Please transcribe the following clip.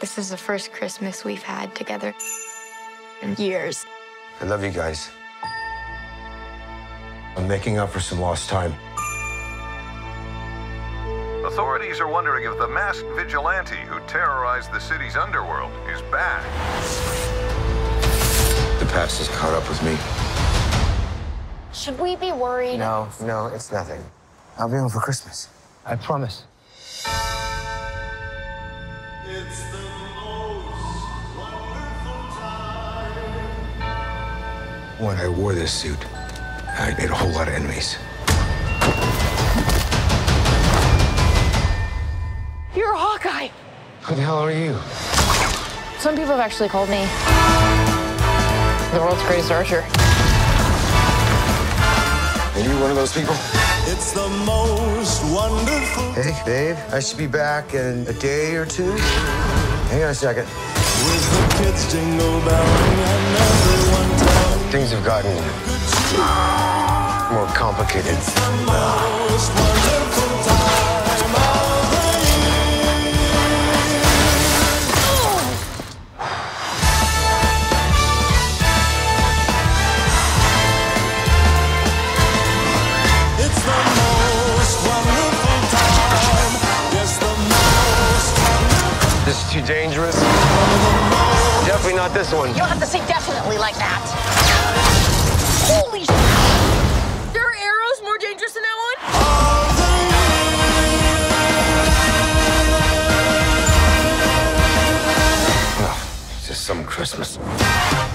This is the first Christmas we've had together in years. I love you guys. I'm making up for some lost time. Authorities are wondering if the masked vigilante who terrorized the city's underworld is back. The past has caught up with me. Should we be worried? No, no, it's nothing. I'll be home for Christmas. I promise. When I wore this suit, I made a whole lot of enemies. You're a Hawkeye. Who the hell are you? Some people have actually called me the world's greatest archer. Are you one of those people? It's the most wonderful Hey, babe, I should be back in a day or two. Hang on a second. with the kids jingle belling and everyone telling Things have gotten more complicated. the most wonderful time of the year. It's the most wonderful time. Yes, the most wonderful. This is too dangerous. Definitely not this one. You don't have to say definitely like that. Christmas.